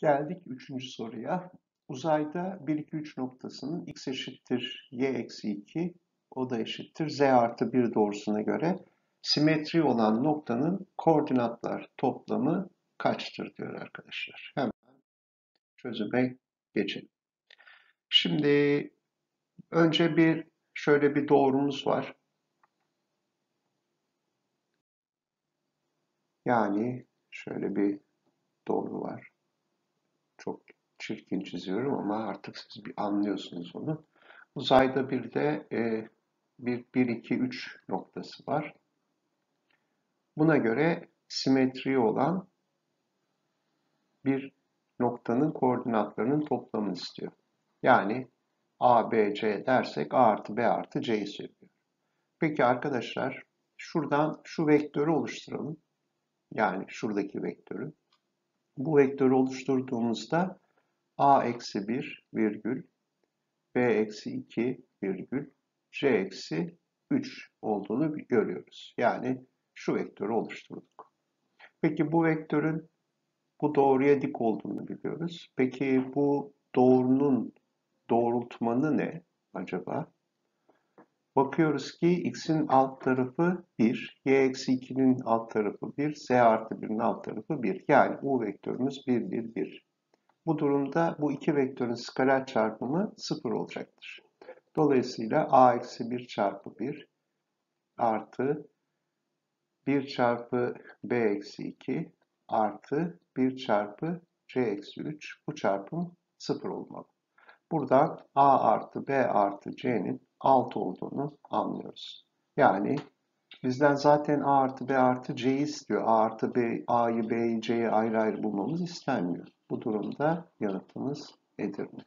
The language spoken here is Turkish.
Geldik üçüncü soruya. Uzayda 1, 2, 3 noktasının x eşittir y eksi 2, o da eşittir z artı 1 doğrusuna göre simetri olan noktanın koordinatlar toplamı kaçtır diyor arkadaşlar. Hemen çözüme geçelim. Şimdi önce bir şöyle bir doğrumuz var. Yani şöyle bir doğru var. Çirkin çiziyorum ama artık siz bir anlıyorsunuz onu. Uzayda bir de e, bir 1, 2, 3 noktası var. Buna göre simetri olan bir noktanın koordinatlarının toplamını istiyor. Yani A, B, C dersek A artı B artı C'yi söylüyor. Peki arkadaşlar şuradan şu vektörü oluşturalım. Yani şuradaki vektörü. Bu vektörü oluşturduğumuzda a eksi 1 virgül b eksi 2 virgül c eksi 3 olduğunu görüyoruz. Yani şu vektörü oluşturduk. Peki bu vektörün bu doğruya dik olduğunu biliyoruz. Peki bu doğrunun doğrultmanı ne acaba? Bakıyoruz ki x'in alt tarafı 1, y eksi 2'nin alt tarafı 1, z artı 1'in alt tarafı 1. Yani u vektörümüz 1, 1, 1. Bu durumda bu iki vektörün skaler çarpımı 0 olacaktır. Dolayısıyla a eksi 1 çarpı 1 artı 1 çarpı b eksi 2 artı 1 çarpı c eksi 3 bu çarpım 0 olmalı. Buradan a artı b artı c'nin 6 olduğunu anlıyoruz. Yani bizden zaten A artı B artı C'yi istiyor. A artı B, A'yı B'yi C'yi ayrı ayrı bulmamız istenmiyor. Bu durumda yanıtımız Edirne.